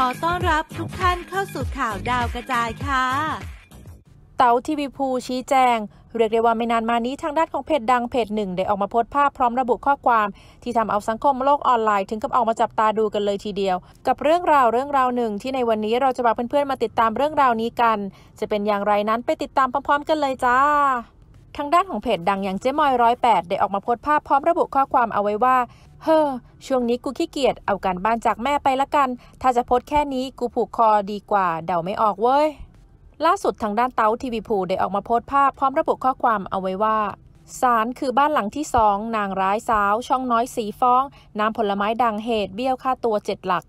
ขอต้อนรับทุกท่านเข้าสู่ข่าวดาวกระจายค่ะ เต๋าทีวีภูชี้แจง เรียกได้ว่าไม่นานมานี้ทางด้านของเพจดังเพจหนึ่ง ได้ออกมาโพสต์ภาพพร้อมระบุข้อความ ที่ทำเอาสังคมโลกออนไลน์ถึงกับออกมาจับตาดูกันเลยทีเดียว กับเรื่องราวเรื่องราวหนึ่งที่ในวันนี้เราจะพาเพื่อนๆมาติดตามเรื่องราวนี้กัน จะเป็นอย่างไรนั้นไปติดตามพร้อมๆ กันเลยจ้า ทางด้านของเพจดังอย่างเจ๊มอยร้อยแปดได้ออกมาโพสต์ภาพพร้อมระบุข้อความเอาไว้ว่า เฮ้อ ช่วงนี้กูขี้เกียจเอาการบ้านจากแม่ไปละกัน ถ้าจะโพสต์แค่นี้กูผูกคอดีกว่า เดาไม่ออกเว้ย ล่าสุดทางด้านเต้าทีวีพูได้ออกมาโพสต์ภาพพร้อมระบุข้อความเอาไว้ว่าศาลคือบ้านหลังที่สองนางร้ายสาว ช่องน้อยสีฟ้องน้ำผลไม้ดังเหตุเบี้ยวค่าตัวเจ็ดหลัก